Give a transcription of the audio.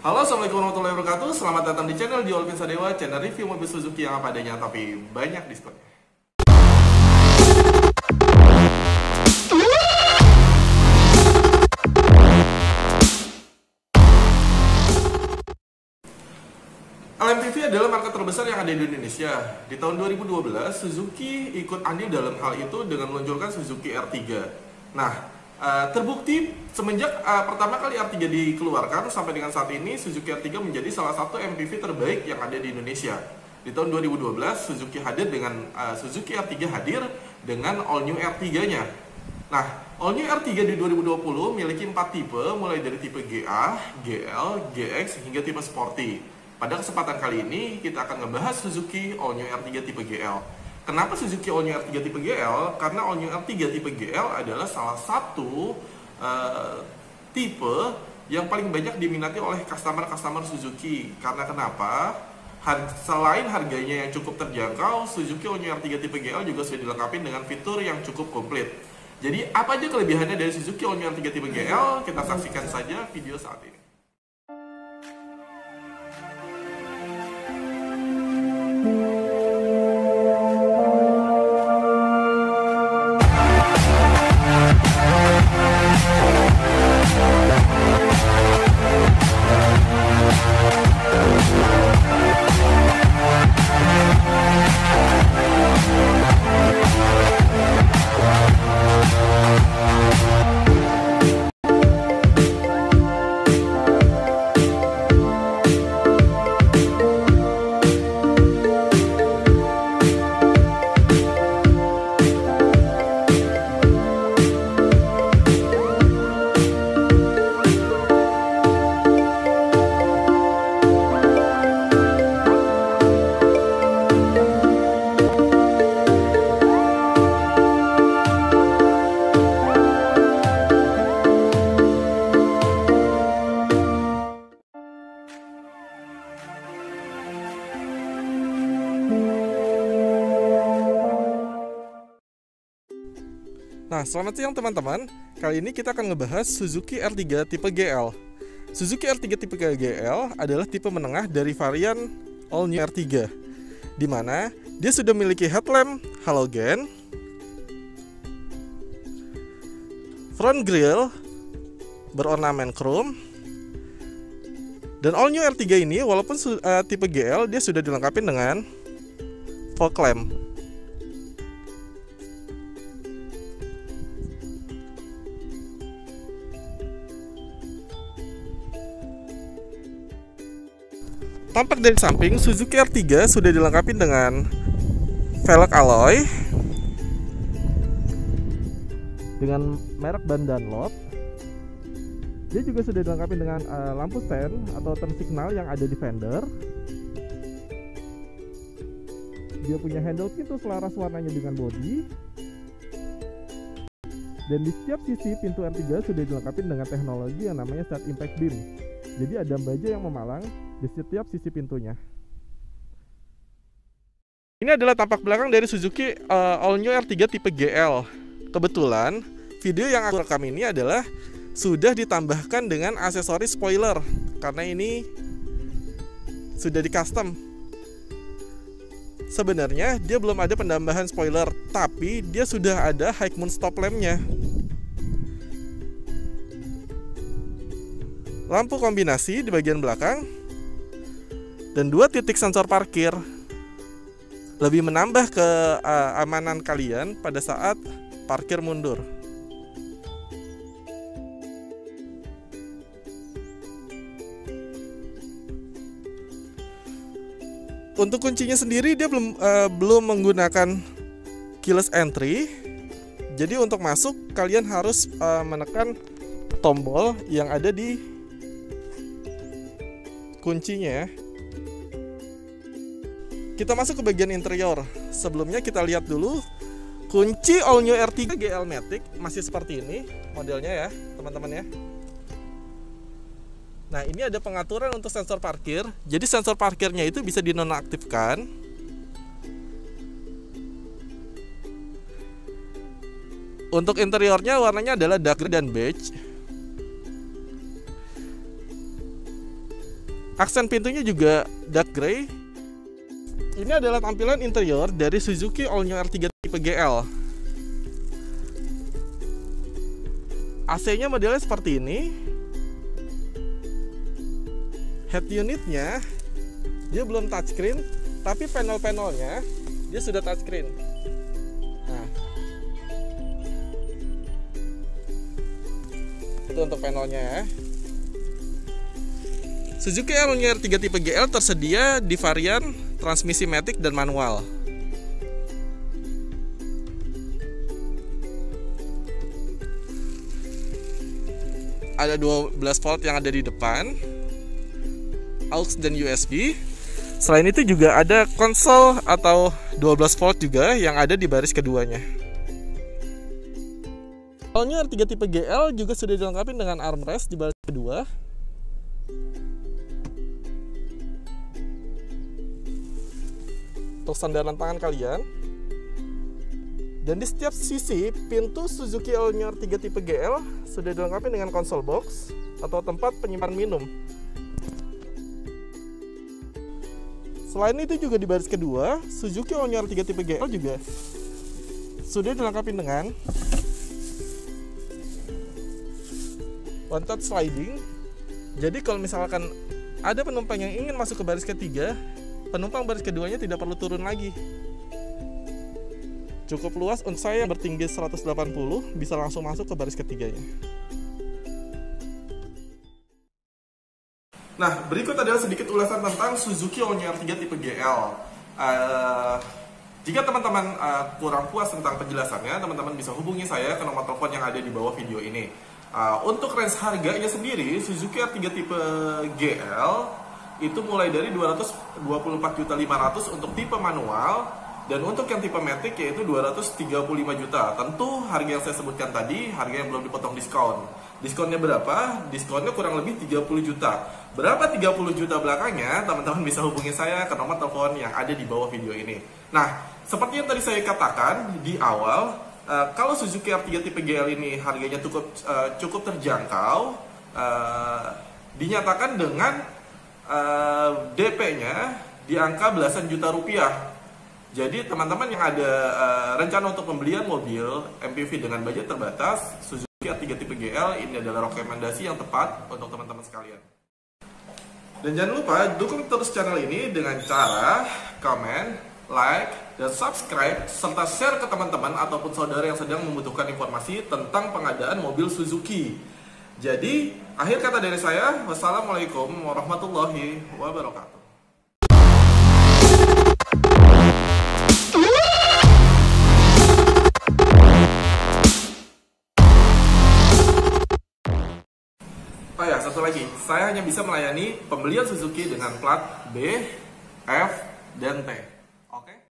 Halo, Assalamualaikum warahmatullahi wabarakatuh. Selamat datang di channel Jual Pinsa Dewa, channel review mobil Suzuki yang apa adanya tapi banyak diskon. LMPV adalah market terbesar yang ada di Indonesia. Di tahun 2012, Suzuki ikut andil dalam hal itu dengan meluncurkan Suzuki R3. Nah, uh, terbukti semenjak uh, pertama kali R3 dikeluarkan sampai dengan saat ini, Suzuki R3 menjadi salah satu MPV terbaik yang ada di Indonesia. Di tahun 2012, Suzuki hadir dengan uh, Suzuki R3 hadir dengan all new R3-nya. Nah, all new R3 di 2020 memiliki 4 tipe, mulai dari tipe GA, GL, GX hingga tipe Sporty. Pada kesempatan kali ini kita akan ngebahas Suzuki All New R3 tipe GL. Kenapa Suzuki All New R3 tipe GL? Karena All New R3 tipe GL adalah salah satu uh, tipe yang paling banyak diminati oleh customer-customer Suzuki. Karena kenapa? Har selain harganya yang cukup terjangkau, Suzuki All New R3 tipe GL juga sudah dilengkapi dengan fitur yang cukup komplit. Jadi apa aja kelebihannya dari Suzuki All New R3 tipe GL? Kita saksikan saja video saat ini. Nah, selamat siang teman-teman. Kali ini kita akan ngebahas Suzuki R3 tipe GL. Suzuki R3 tipe GL adalah tipe menengah dari varian All New R3, di mana dia sudah memiliki headlamp halogen, front grille berornamen chrome, dan All New R3 ini walaupun uh, tipe GL dia sudah dilengkapi dengan fog lamp Tampak dari samping, Suzuki R3 sudah dilengkapi dengan velg alloy dengan merek ban Dunlop. Dia juga sudah dilengkapi dengan uh, lampu sen atau turn signal yang ada di fender. Dia punya handle pintu selaras warnanya dengan bodi. Dan di setiap sisi pintu R3 sudah dilengkapi dengan teknologi yang namanya Start Impact Beam. Jadi ada baja yang memalang di setiap sisi pintunya. Ini adalah tampak belakang dari Suzuki uh, All New R3 tipe GL. Kebetulan video yang aku rekam ini adalah sudah ditambahkan dengan aksesoris spoiler karena ini sudah di custom. Sebenarnya dia belum ada penambahan spoiler, tapi dia sudah ada high moon stop lampnya. Lampu kombinasi di bagian belakang dan dua titik sensor parkir lebih menambah keamanan kalian pada saat parkir mundur. Untuk kuncinya sendiri dia belum uh, belum menggunakan keyless entry. Jadi untuk masuk kalian harus uh, menekan tombol yang ada di kuncinya ya. Kita masuk ke bagian interior. Sebelumnya kita lihat dulu kunci all new R3 GL Matic masih seperti ini modelnya ya, teman-teman ya. Nah, ini ada pengaturan untuk sensor parkir. Jadi sensor parkirnya itu bisa dinonaktifkan. Untuk interiornya warnanya adalah dark dan beige. Aksen pintunya juga dark grey. Ini adalah tampilan interior dari Suzuki All New R3 tipe GL. AC-nya modelnya seperti ini. Head unitnya dia belum touchscreen, tapi panel-panelnya dia sudah touchscreen. Nah, itu untuk panelnya ya. Suzuki R3 tipe GL tersedia di varian transmisi matic dan manual. Ada 12 volt yang ada di depan, aux dan USB. Selain itu juga ada konsol atau 12 volt juga yang ada di baris keduanya. Soalnya R3 tipe GL juga sudah dilengkapi dengan armrest di baris kedua untuk sandaran tangan kalian. Dan di setiap sisi pintu Suzuki All-New 3 tipe GL sudah dilengkapi dengan konsol box atau tempat penyimpan minum. Selain itu juga di baris kedua, Suzuki All-New 3 tipe GL juga sudah dilengkapi dengan one sliding. Jadi kalau misalkan ada penumpang yang ingin masuk ke baris ketiga, penumpang baris keduanya tidak perlu turun lagi. Cukup luas untuk saya bertinggi 180 bisa langsung masuk ke baris ketiganya. Nah, berikut adalah sedikit ulasan tentang Suzuki Onyar 3 tipe GL. Uh, jika teman-teman uh, kurang puas tentang penjelasannya, teman-teman bisa hubungi saya ke nomor telepon yang ada di bawah video ini. Uh, untuk range harganya sendiri, Suzuki R3 tipe GL itu mulai dari 224.500 untuk tipe manual dan untuk yang tipe Matic yaitu 235 juta. Tentu harga yang saya sebutkan tadi harga yang belum dipotong diskon. Diskonnya berapa? Diskonnya kurang lebih 30 juta. Berapa 30 juta belakangnya? Teman-teman bisa hubungi saya ke nomor telepon yang ada di bawah video ini. Nah, seperti yang tadi saya katakan di awal, uh, kalau Suzuki R3 tipe GL ini harganya cukup uh, cukup terjangkau, uh, dinyatakan dengan uh, DP-nya di angka belasan juta rupiah. Jadi teman-teman yang ada uh, rencana untuk pembelian mobil MPV dengan budget terbatas, Suzuki A3 tipe GL ini adalah rekomendasi yang tepat untuk teman-teman sekalian. Dan jangan lupa dukung terus channel ini dengan cara komen, like, dan subscribe serta share ke teman-teman ataupun saudara yang sedang membutuhkan informasi tentang pengadaan mobil Suzuki. Jadi, akhir kata dari saya, wassalamualaikum warahmatullahi wabarakatuh. Oh ya, lagi. Saya hanya bisa melayani pembelian Suzuki dengan plat B, F, dan T.